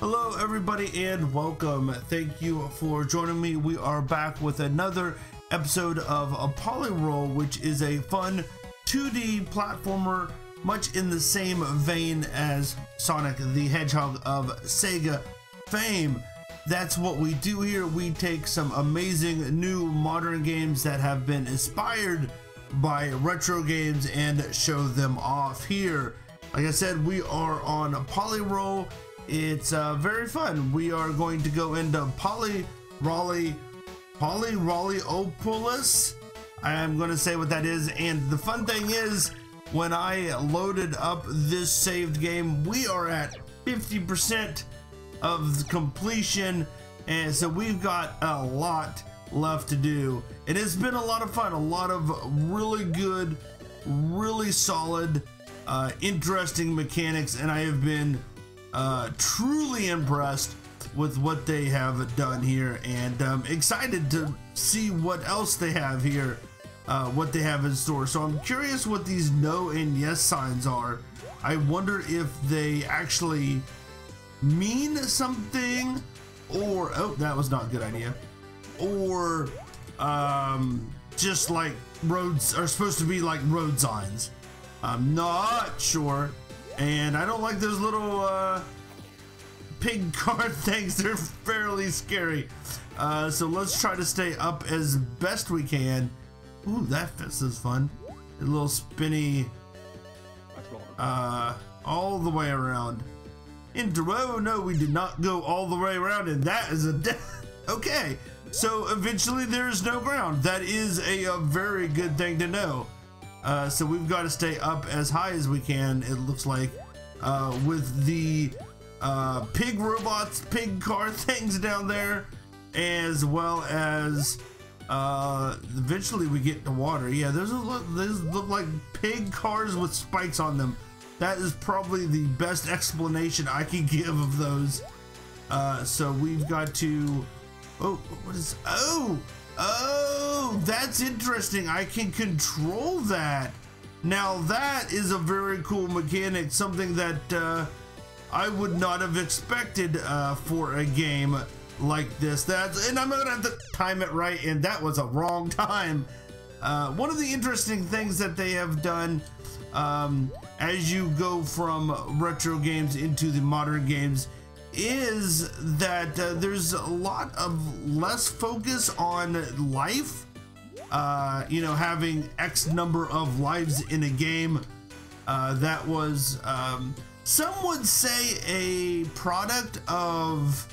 Hello, everybody, and welcome. Thank you for joining me. We are back with another episode of a Polyroll, which is a fun 2D platformer, much in the same vein as Sonic the Hedgehog of Sega fame. That's what we do here. We take some amazing new modern games that have been inspired by retro games and show them off here. Like I said, we are on Polyroll. It's uh, very fun. We are going to go into Poly Raleigh Poly Raleighopolis. I am going to say what that is. And the fun thing is, when I loaded up this saved game, we are at 50% of completion. And so we've got a lot left to do. It has been a lot of fun, a lot of really good, really solid, uh, interesting mechanics, and I have been uh, truly impressed with what they have done here and um, excited to see what else they have here, uh, what they have in store. So I'm curious what these no and yes signs are. I wonder if they actually mean something or, oh, that was not a good idea or um, just like roads are supposed to be like road signs. I'm not sure. And I don't like those little uh, pig card things. They're fairly scary. Uh, so let's try to stay up as best we can. Ooh, that fits is fun. A little spinny uh, all the way around. Into, oh no, we did not go all the way around and that is a death. okay. So eventually there is no ground. That is a, a very good thing to know. Uh, so we've got to stay up as high as we can, it looks like, uh, with the uh, pig robots, pig car things down there, as well as uh, eventually we get to water. Yeah, those look, those look like pig cars with spikes on them. That is probably the best explanation I can give of those. Uh, so we've got to Oh, what is, oh, oh, that's interesting. I can control that. Now that is a very cool mechanic, something that uh, I would not have expected uh, for a game like this. That's, and I'm gonna have to time it right, and that was a wrong time. Uh, one of the interesting things that they have done um, as you go from retro games into the modern games is that uh, there's a lot of less focus on life. Uh, you know, having X number of lives in a game. Uh, that was, um, some would say, a product of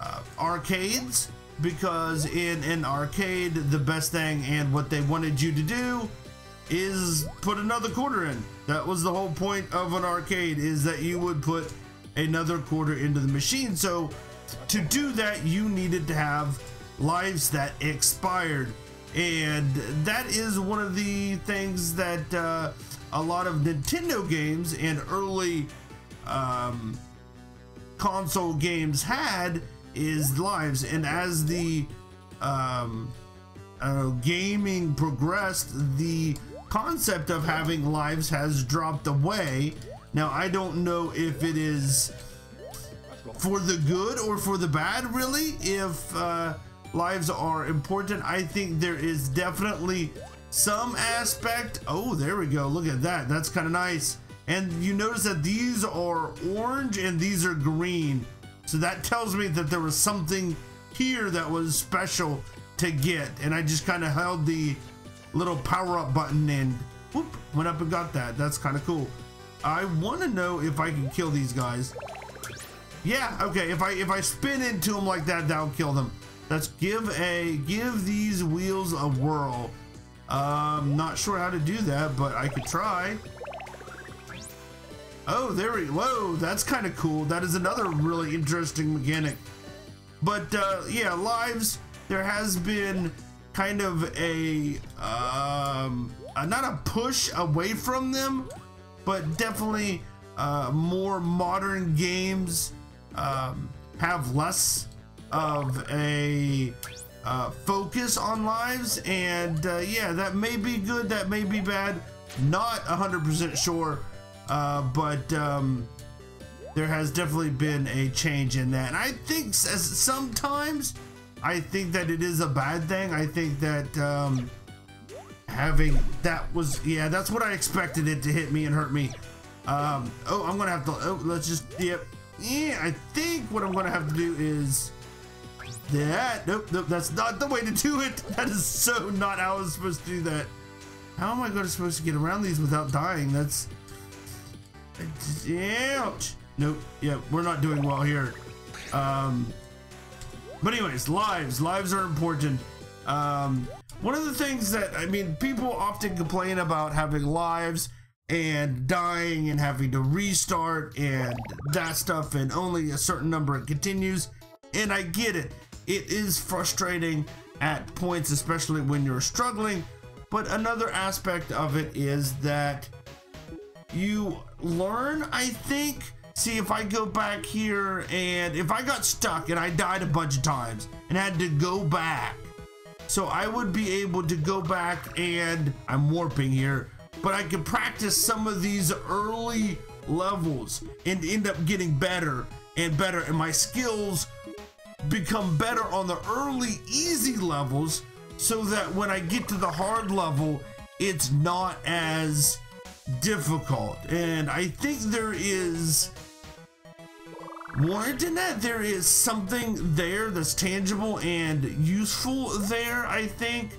uh, arcades because in an arcade, the best thing and what they wanted you to do is put another quarter in. That was the whole point of an arcade is that you would put another quarter into the machine. So to do that, you needed to have lives that expired. And that is one of the things that uh, a lot of Nintendo games and early um, console games had is lives. And as the um, uh, gaming progressed, the concept of having lives has dropped away now, I don't know if it is for the good or for the bad, really. If uh, lives are important, I think there is definitely some aspect. Oh, there we go. Look at that. That's kind of nice. And you notice that these are orange and these are green. So that tells me that there was something here that was special to get. And I just kind of held the little power up button and whoop, went up and got that. That's kind of cool. I want to know if I can kill these guys. Yeah, okay. If I if I spin into them like that, that'll kill them. Let's give a give these wheels a whirl. Um, not sure how to do that, but I could try. Oh, there we whoa, that's kind of cool. That is another really interesting mechanic. But uh, yeah, lives. There has been kind of a um, uh, not a push away from them, but definitely uh, more modern games um, have less of a uh, focus on lives and uh, yeah that may be good that may be bad not 100% sure uh, but um, there has definitely been a change in that. And I think sometimes I think that it is a bad thing. I think that um, having that was yeah, that's what I expected it to hit me and hurt me. Um, oh, I'm gonna have to. Oh, let's just yep. Yeah, I think what I'm gonna have to do is that. Nope, nope. That's not the way to do it. That is so not how I was supposed to do that. How am I to supposed to get around these without dying? That's ouch. Nope. Yeah, we're not doing well here. Um, but anyways, lives. Lives are important. Um, one of the things that I mean, people often complain about having lives and dying and having to restart and that stuff, and only a certain number it continues. And I get it. It is frustrating at points, especially when you're struggling. But another aspect of it is that you learn, I think. See, if I go back here and if I got stuck and I died a bunch of times and had to go back, so I would be able to go back and I'm warping here, but I could practice some of these early levels and end up getting better and better, and my skills become better on the early easy levels so that when I get to the hard level, it's not as difficult. And I think there is warrant in that. There is something there that's tangible and useful there, I think,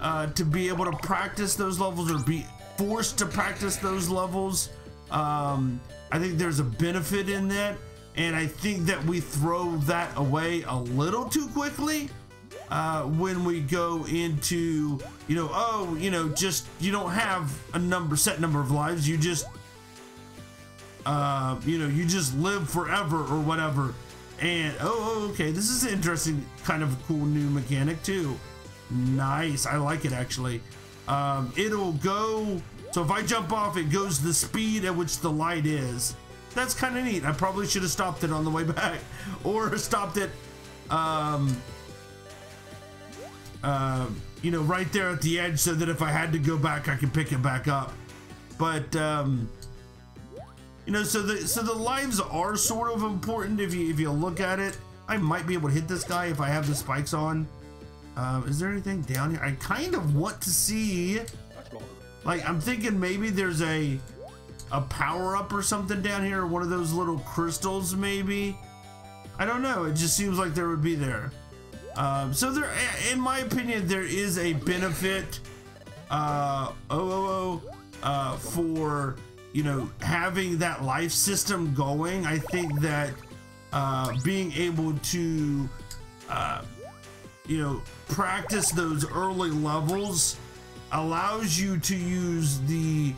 uh, to be able to practice those levels or be forced to practice those levels. Um, I think there's a benefit in that. And I think that we throw that away a little too quickly uh, when we go into, you know, oh, you know, just you don't have a number, set number of lives. You just, uh, you know, you just live forever or whatever. And oh, oh, okay, this is an interesting kind of cool new mechanic too. Nice, I like it actually. Um, it'll go. So if I jump off, it goes the speed at which the light is. That's kind of neat. I probably should have stopped it on the way back, or stopped it. Um, uh, you know, right there at the edge so that if I had to go back, I could pick it back up. But, um, you know, so the, so the lives are sort of important if you, if you look at it. I might be able to hit this guy if I have the spikes on. Um, is there anything down here? I kind of want to see, like, I'm thinking maybe there's a, a power up or something down here, one of those little crystals maybe. I don't know. It just seems like there would be there. Um, so there, in my opinion, there is a benefit, uh, oh, oh uh, for you know having that life system going. I think that uh, being able to, uh, you know, practice those early levels allows you to use the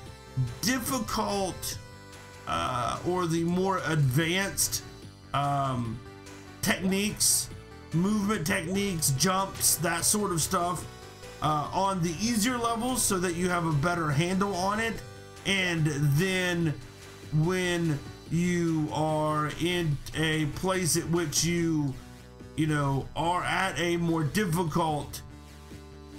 difficult uh, or the more advanced um, techniques movement techniques, jumps, that sort of stuff uh, on the easier levels so that you have a better handle on it. And then when you are in a place at which you, you know, are at a more difficult,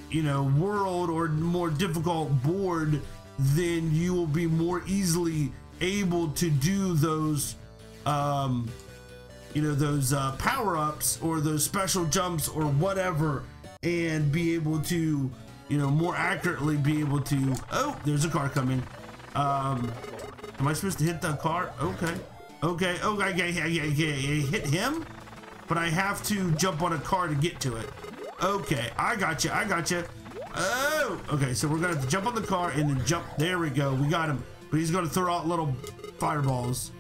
you know, world or more difficult board, then you will be more easily able to do those um, you know those uh, power-ups or those special jumps or whatever and be able to you know more accurately be able to oh there's a car coming um am i supposed to hit the car okay okay okay okay, okay, okay. hit him but i have to jump on a car to get to it okay i got you i got you oh okay so we're gonna have to jump on the car and then jump there we go we got him but he's gonna throw out little fireballs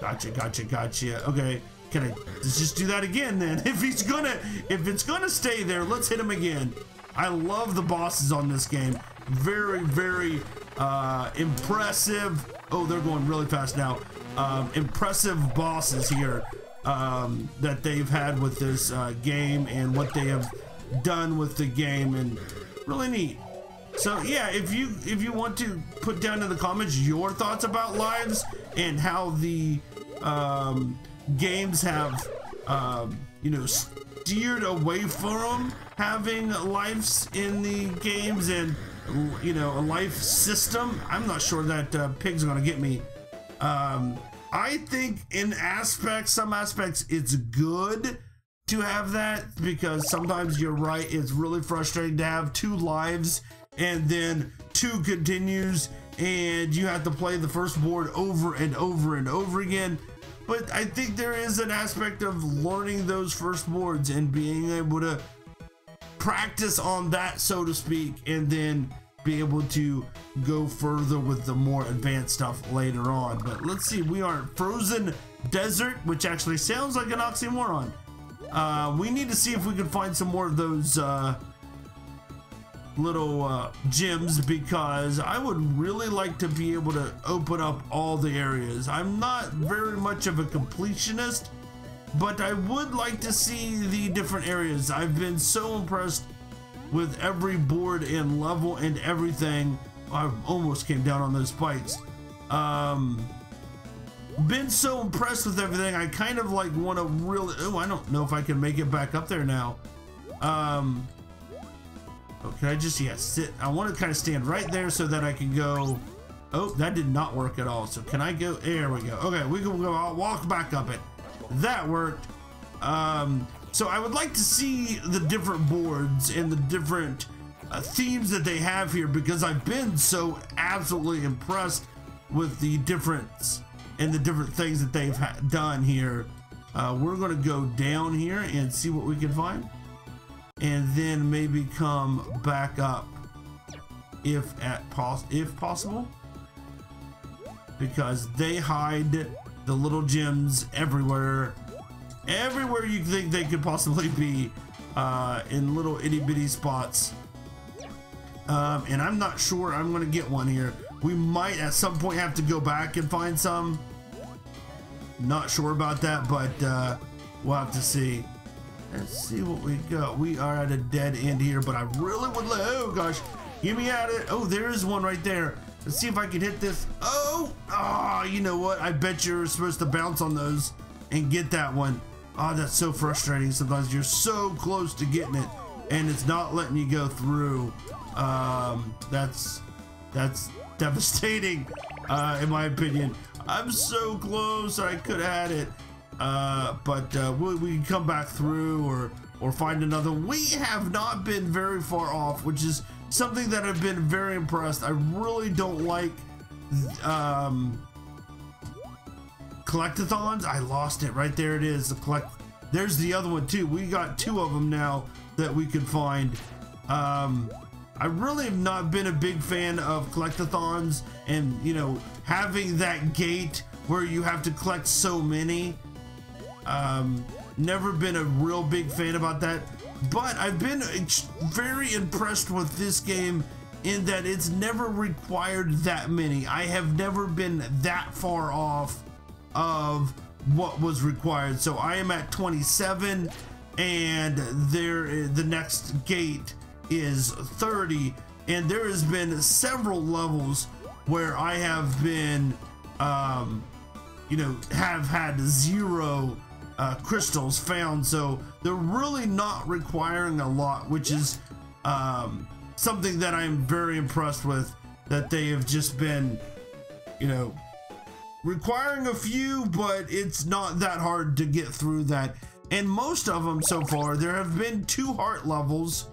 Gotcha, gotcha, gotcha. Okay, can I let's just do that again then? If he's gonna, if it's gonna stay there, let's hit him again. I love the bosses on this game. Very, very uh, impressive. Oh, they're going really fast now. Um, impressive bosses here um, that they've had with this uh, game and what they have done with the game and really neat. So yeah, if you if you want to put down in the comments your thoughts about lives and how the um, games have, um, you know, steered away from having lives in the games and, you know, a life system. I'm not sure that uh, Pig's gonna get me. Um, I think in aspects, some aspects, it's good to have that because sometimes you're right. It's really frustrating to have two lives and then two continues and you have to play the first board over and over and over again. But I think there is an aspect of learning those first boards and being able to practice on that, so to speak, and then be able to go further with the more advanced stuff later on. But let's see, we are frozen desert, which actually sounds like an oxymoron. Uh, we need to see if we can find some more of those uh, little uh, gyms because I would really like to be able to open up all the areas. I'm not very much of a completionist, but I would like to see the different areas. I've been so impressed with every board and level and everything. I almost came down on those spikes. Um, been so impressed with everything. I kind of like want to really. Oh, I don't know if I can make it back up there now. Um, oh, can I just yeah sit? I want to kind of stand right there so that I can go. Oh, that did not work at all. So can I go? There we go. Okay, we can go. Walk back up it. That worked. Um, so I would like to see the different boards and the different uh, themes that they have here because I've been so absolutely impressed with the difference and the different things that they've done here. Uh, we're going to go down here and see what we can find and then maybe come back up if at pos if possible because they hide the little gems everywhere everywhere you think they could possibly be uh, in little itty bitty spots um, and I'm not sure I'm gonna get one here we might at some point have to go back and find some. Not sure about that, but uh, we'll have to see. Let's see what we got. We are at a dead end here, but I really would let, oh gosh, get me at it. Oh, there is one right there. Let's see if I can hit this. Oh, ah, oh, you know what? I bet you're supposed to bounce on those and get that one. Oh, that's so frustrating. Sometimes you're so close to getting it and it's not letting you go through. Um, that's, that's devastating, uh, in my opinion. I'm so close. I could have had it. Uh, but uh, we, we can come back through or or find another. We have not been very far off, which is something that I've been very impressed. I really don't like um, collectathons. I lost it right there. It is the collect. There's the other one too. We got two of them now that we can find. Um, I really have not been a big fan of collectathons and, you know, having that gate where you have to collect so many. Um, never been a real big fan about that. But I've been very impressed with this game in that it's never required that many. I have never been that far off of what was required. So I am at 27 and there the next gate is 30 and there has been several levels where I have been um, you know have had zero uh, crystals found so they're really not requiring a lot which is um, something that I'm very impressed with that they have just been you know requiring a few but it's not that hard to get through that and most of them so far there have been two heart levels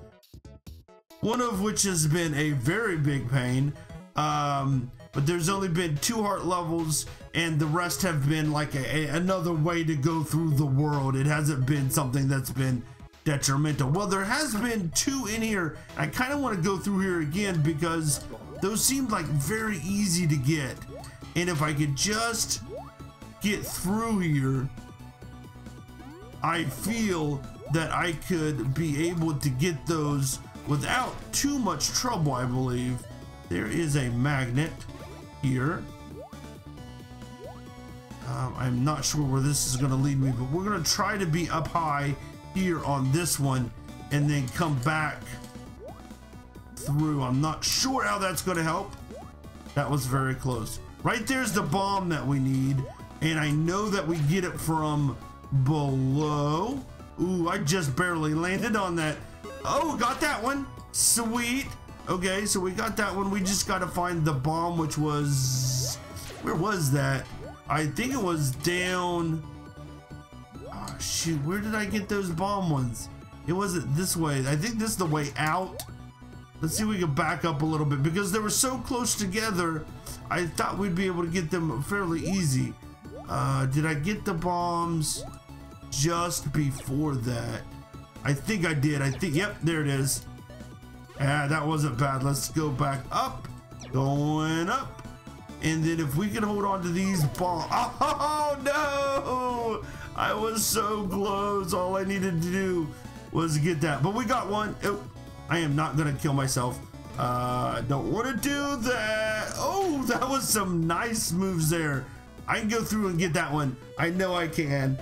one of which has been a very big pain. Um, but there's only been two heart levels, and the rest have been like a, a, another way to go through the world. It hasn't been something that's been detrimental. Well, there has been two in here. I kind of want to go through here again because those seemed like very easy to get. And if I could just get through here, I feel that I could be able to get those without too much trouble, I believe. There is a magnet here. Um, I'm not sure where this is going to lead me, but we're going to try to be up high here on this one and then come back through. I'm not sure how that's going to help. That was very close. Right there's the bomb that we need, and I know that we get it from below. Ooh, I just barely landed on that Oh, got that one. Sweet. Okay, so we got that one. We just got to find the bomb, which was... Where was that? I think it was down. Oh, shoot, where did I get those bomb ones? It wasn't this way. I think this is the way out. Let's see if we can back up a little bit because they were so close together. I thought we'd be able to get them fairly easy. Uh, did I get the bombs just before that? I think I did. I think, yep, there it is. Ah, that wasn't bad. Let's go back up. Going up. And then if we can hold on to these balls. Oh, no! I was so close. All I needed to do was get that. But we got one. Oh, I am not going to kill myself. Uh, I don't want to do that. Oh, that was some nice moves there. I can go through and get that one. I know I can.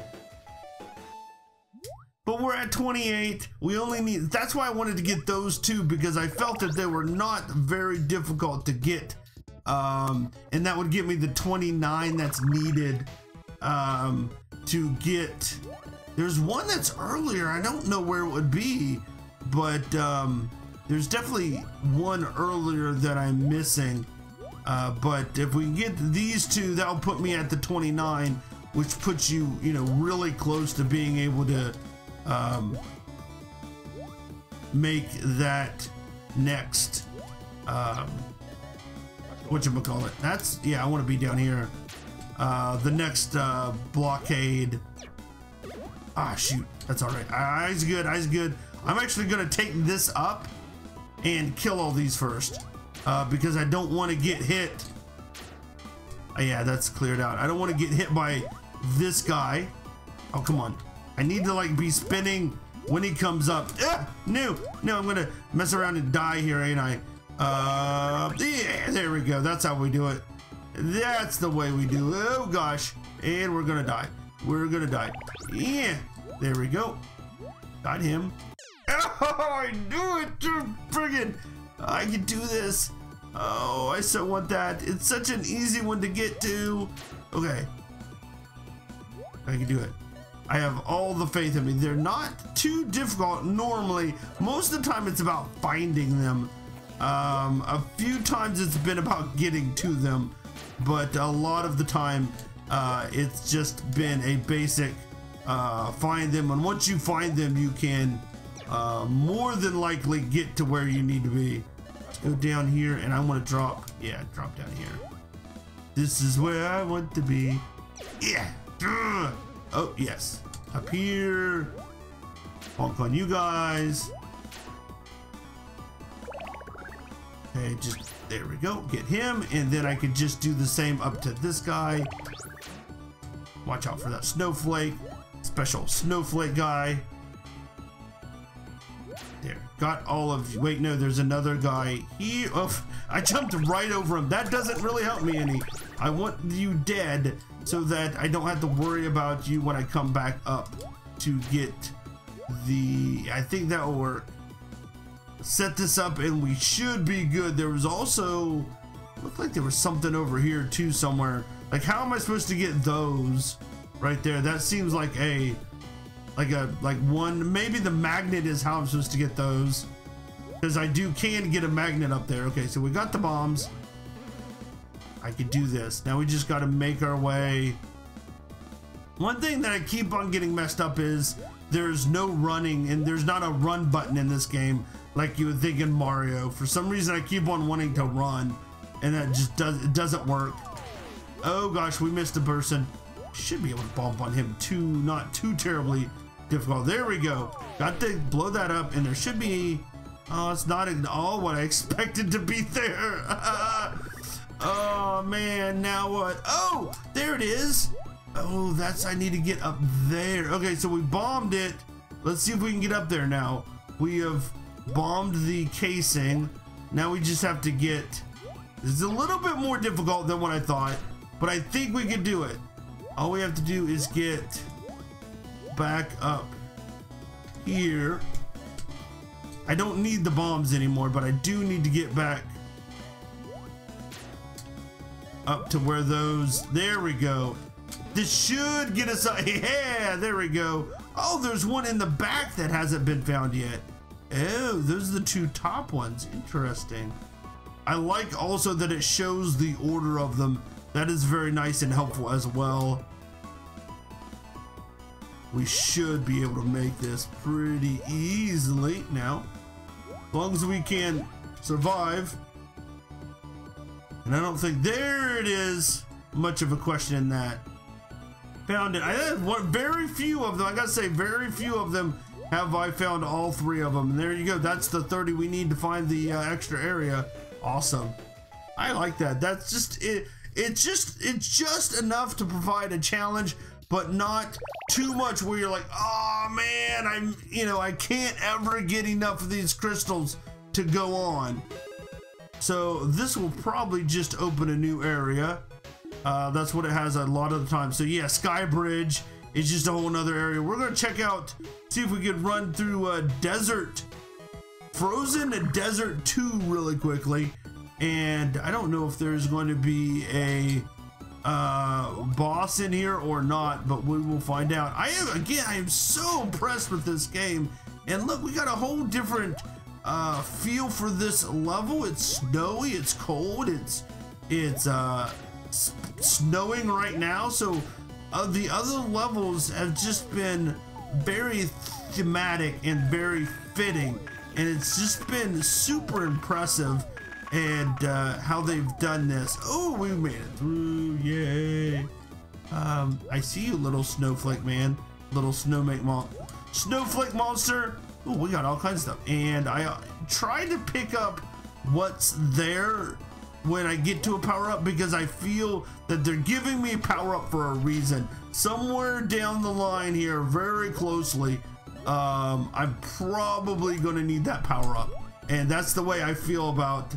But we're at 28. We only need, that's why I wanted to get those two because I felt that they were not very difficult to get. Um, and that would give me the 29 that's needed um, to get. There's one that's earlier. I don't know where it would be, but um, there's definitely one earlier that I'm missing. Uh, but if we get these two, that'll put me at the 29, which puts you, you know, really close to being able to um, make that next um, what you call it that's yeah i want to be down here. Uh, the next uh, blockade. Ah shoot that's all right. Eyes good eyes good. I'm actually gonna take this up and kill all these first uh, because i don't want to get hit. Uh, yeah that's cleared out. I don't want to get hit by this guy. Oh come on I need to like be spinning when he comes up. Ah, no, no, I'm gonna mess around and die here, ain't I? Uh, yeah, there we go. That's how we do it. That's the way we do it. Oh gosh, and we're gonna die. We're gonna die. Yeah, there we go. Got him. Oh, I do it, friggin'. I can do this. Oh, I so want that. It's such an easy one to get to. Okay. I can do it. I have all the faith in me. They're not too difficult normally. Most of the time it's about finding them. Um, a few times it's been about getting to them, but a lot of the time uh, it's just been a basic uh, find them. And once you find them, you can uh, more than likely get to where you need to be. Let's go down here and I want to drop. Yeah, drop down here. This is where I want to be. Yeah. Oh, yes. Up here. Honk on you guys. Okay, just, there we go. Get him, and then I could just do the same up to this guy. Watch out for that snowflake. Special snowflake guy. There, got all of you. Wait, no, there's another guy here. Oh, I jumped right over him. That doesn't really help me any. I want you dead so that I don't have to worry about you when I come back up to get the, I think that will work. Set this up and we should be good. There was also, looked like there was something over here too somewhere. Like how am I supposed to get those right there? That seems like a, like a, like one, maybe the magnet is how I'm supposed to get those. Because I do can get a magnet up there. Okay, so we got the bombs. I could do this. Now we just got to make our way. One thing that I keep on getting messed up is there's no running and there's not a run button in this game like you would think in Mario. For some reason, I keep on wanting to run and that just does it doesn't work. Oh gosh, we missed a person. Should be able to bump on him too, not too terribly difficult. There we go. Got to blow that up and there should be, oh, it's not at all what I expected to be there. Oh man, now what? Oh, there it is. Oh, that's, I need to get up there. Okay, so we bombed it. Let's see if we can get up there now. We have bombed the casing. Now we just have to get, this is a little bit more difficult than what I thought, but I think we can do it. All we have to do is get back up here. I don't need the bombs anymore, but I do need to get back up to where those, there we go. This should get us, yeah, there we go. Oh, there's one in the back that hasn't been found yet. Oh, those are the two top ones. Interesting. I like also that it shows the order of them That is very nice and helpful as well. We should be able to make this pretty easily now. As long as we can survive. And I don't think, there it is, much of a question in that. Found it. I had one, very few of them, I gotta say, very few of them have I found all three of them. And there you go, that's the 30 we need to find the uh, extra area. Awesome. I like that. That's just, it. it's just, it's just enough to provide a challenge, but not too much where you're like, oh man, I'm, you know, I can't ever get enough of these crystals to go on. So this will probably just open a new area. Uh, that's what it has a lot of the time. So yeah, Sky Bridge is just a whole nother area. We're gonna check out, see if we can run through a Desert, Frozen Desert 2 really quickly. And I don't know if there's going to be a uh, boss in here or not, but we will find out. I am, again, I am so impressed with this game. And look, we got a whole different uh, feel for this level. It's snowy, it's cold, it's it's uh, snowing right now. So uh, the other levels have just been very thematic and very fitting, and it's just been super impressive. And uh, how they've done this. Oh, we made it through! Yay! Um, I see you, little snowflake man, little snowmake mon snowflake monster. We got all kinds of stuff. And I uh, try to pick up what's there when I get to a power up because I feel that they're giving me a power up for a reason. Somewhere down the line here, very closely, um, I'm probably going to need that power up. And that's the way I feel about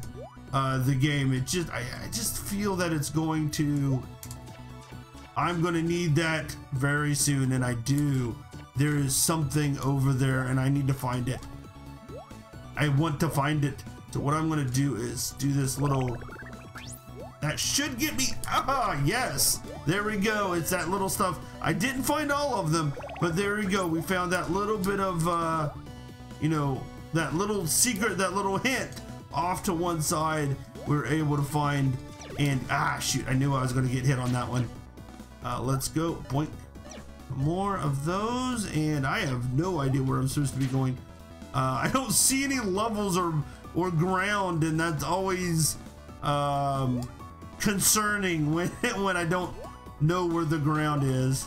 uh, the game. It just, I, I just feel that it's going to, I'm going to need that very soon. And I do there is something over there and I need to find it. I want to find it. So what I'm gonna do is do this little, that should get me, ah, yes. There we go, it's that little stuff. I didn't find all of them, but there we go. We found that little bit of, uh, you know, that little secret, that little hint off to one side. We are able to find, and ah, shoot, I knew I was gonna get hit on that one. Uh, let's go, boink more of those, and I have no idea where I'm supposed to be going. Uh, I don't see any levels or or ground, and that's always um, concerning when when I don't know where the ground is.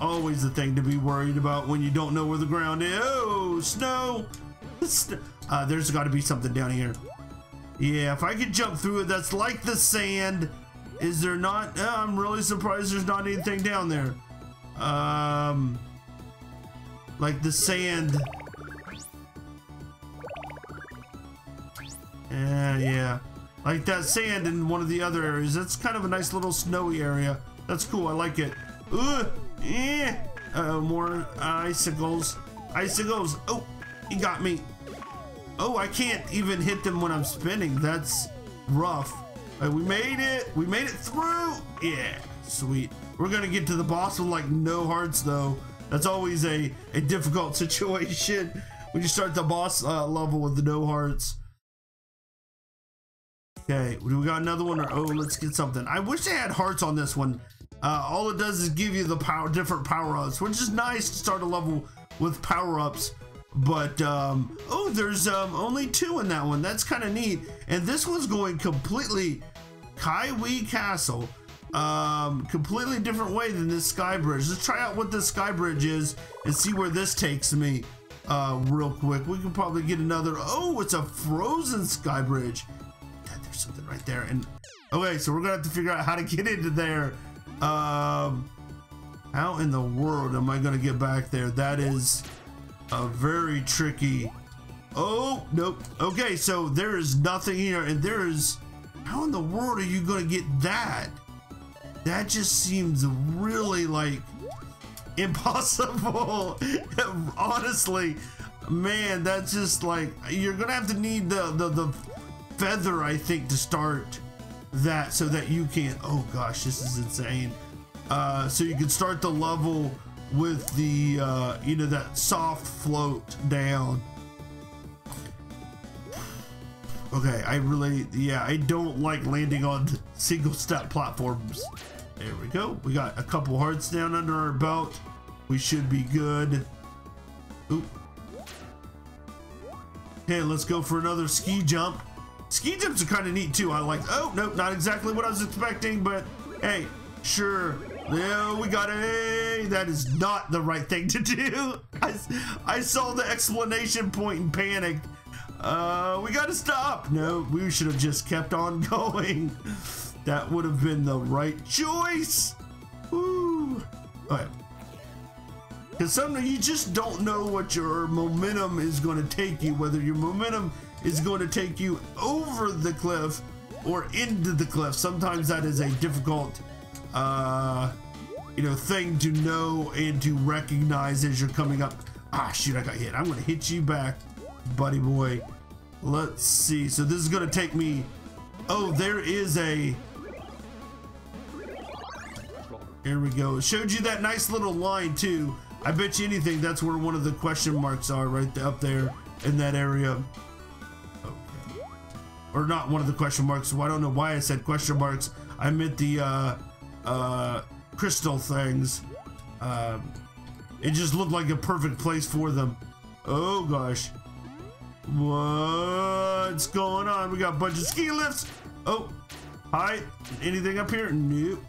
Always the thing to be worried about when you don't know where the ground is. Oh, snow! uh, there's got to be something down here. Yeah, if I could jump through it, that's like the sand. Is there not? Uh, I'm really surprised there's not anything down there. Um, like the sand. Yeah, yeah. Like that sand in one of the other areas. That's kind of a nice little snowy area. That's cool. I like it. Ugh. Eh. Uh, more icicles. Icicles. Oh, he got me. Oh, I can't even hit them when I'm spinning. That's rough. Uh, we made it. We made it through. Yeah, sweet. We're gonna get to the boss with like no hearts though. That's always a, a difficult situation when you start the boss uh, level with no hearts. Okay, do we got another one or oh, let's get something. I wish they had hearts on this one. Uh, all it does is give you the power, different power-ups, which is nice to start a level with power-ups. But, um, oh, there's um, only two in that one. That's kind of neat. And this one's going completely Kiwi Castle um, completely different way than this sky bridge. Let's try out what this sky bridge is and see where this takes me uh, real quick. We can probably get another, oh, it's a frozen sky bridge. God, there's something right there. And okay, so we're gonna have to figure out how to get into there. Um, how in the world am I gonna get back there? That is a very tricky. Oh, nope. Okay, so there is nothing here and there is, how in the world are you gonna get that? That just seems really like impossible. Honestly, man, that's just like you're gonna have to need the, the the feather, I think, to start that so that you can. Oh gosh, this is insane. Uh, so you can start the level with the uh, you know that soft float down. Okay, I really, yeah, I don't like landing on single step platforms. There we go. We got a couple hearts down under our belt. We should be good. Oop. Okay, let's go for another ski jump. Ski jumps are kind of neat too. I like, oh, nope, not exactly what I was expecting, but hey, sure. Yeah, we got a. That is not the right thing to do. I, I saw the explanation point and panicked. Uh, we gotta stop. No, we should have just kept on going. That would have been the right choice. Woo. Okay. Because sometimes you just don't know what your momentum is going to take you, whether your momentum is going to take you over the cliff or into the cliff. Sometimes that is a difficult, uh, you know, thing to know and to recognize as you're coming up. Ah, shoot, I got hit. I'm going to hit you back, buddy boy. Let's see. So this is going to take me. Oh, there is a. Here we go. It showed you that nice little line too I bet you anything that's where one of the question marks are right up there in that area. Okay. Or not one of the question marks. I don't know why I said question marks. I meant the uh, uh, crystal things. Um, it just looked like a perfect place for them. Oh gosh. What's going on? We got a bunch of ski lifts. Oh, hi. Anything up here? Nope.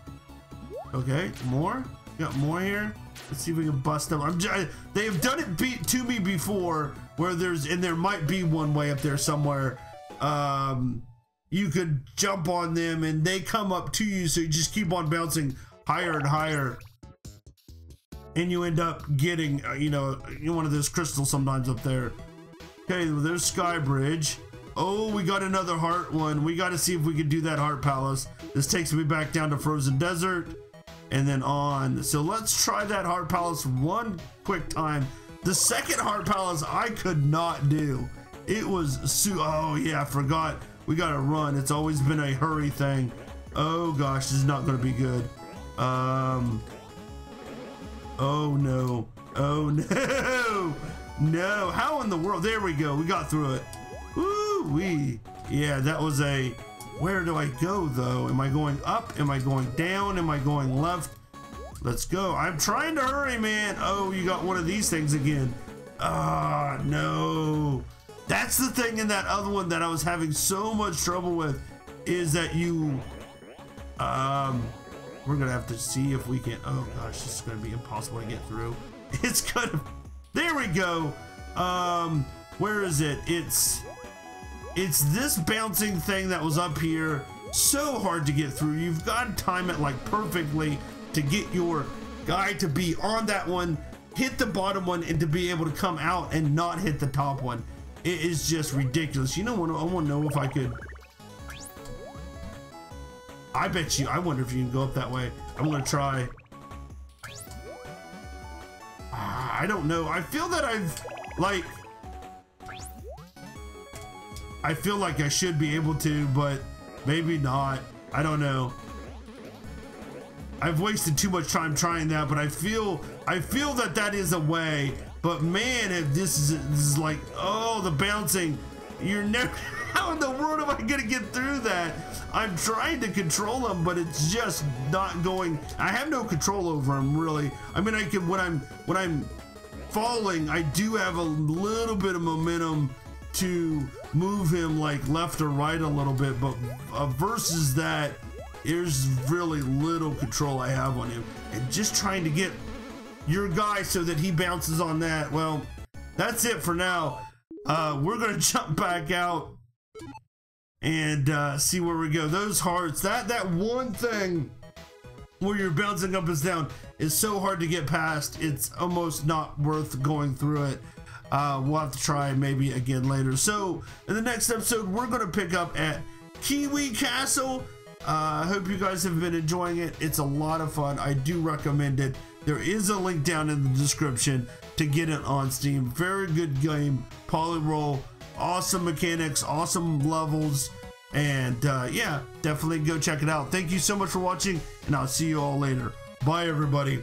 Okay, more? Got more here? Let's see if we can bust them. I'm just, they have done it be, to me before, where there's and there might be one way up there somewhere. Um, you could jump on them and they come up to you, so you just keep on bouncing higher and higher, and you end up getting uh, you know one of those crystals sometimes up there. Okay, there's Sky Bridge. Oh, we got another heart one. We got to see if we can do that heart palace. This takes me back down to Frozen Desert and then on. So let's try that Heart Palace one quick time. The second Heart Palace I could not do. It was su oh yeah, I forgot. We gotta run. It's always been a hurry thing. Oh gosh, this is not gonna be good. Um Oh no. Oh no. No. How in the world? There we go. We got through it. Woo wee. Yeah, that was a where do I go though? Am I going up? Am I going down? Am I going left? Let's go. I'm trying to hurry, man. Oh, you got one of these things again. Ah, no. That's the thing in that other one that I was having so much trouble with is that you, um, we're gonna have to see if we can, oh gosh, this is gonna be impossible to get through. It's gonna, there we go. Um, where is it? It's, it's this bouncing thing that was up here. So hard to get through. You've got to time it like perfectly to get your guy to be on that one, hit the bottom one, and to be able to come out and not hit the top one. It is just ridiculous. You know what? I want to know if I could. I bet you. I wonder if you can go up that way. I'm gonna try. Ah, I don't know. I feel that I've like I feel like I should be able to, but maybe not. I don't know. I've wasted too much time trying that, but I feel I feel that that is a way. But man, if this is this is like oh the bouncing, you're never. How in the world am I gonna get through that? I'm trying to control them, but it's just not going. I have no control over them really. I mean, I can when I'm when I'm falling, I do have a little bit of momentum to move him like left or right a little bit, but uh, versus that, there's really little control I have on him. And just trying to get your guy so that he bounces on that, well, that's it for now. Uh, we're gonna jump back out and uh, see where we go. Those hearts, that that one thing where you're bouncing up and down is so hard to get past. It's almost not worth going through it. Uh, we'll have to try maybe again later. So in the next episode, we're going to pick up at Kiwi Castle. I uh, hope you guys have been enjoying it. It's a lot of fun. I do recommend it. There is a link down in the description to get it on Steam. Very good game, Polyroll, awesome mechanics, awesome levels, and uh, yeah, definitely go check it out. Thank you so much for watching, and I'll see you all later. Bye, everybody.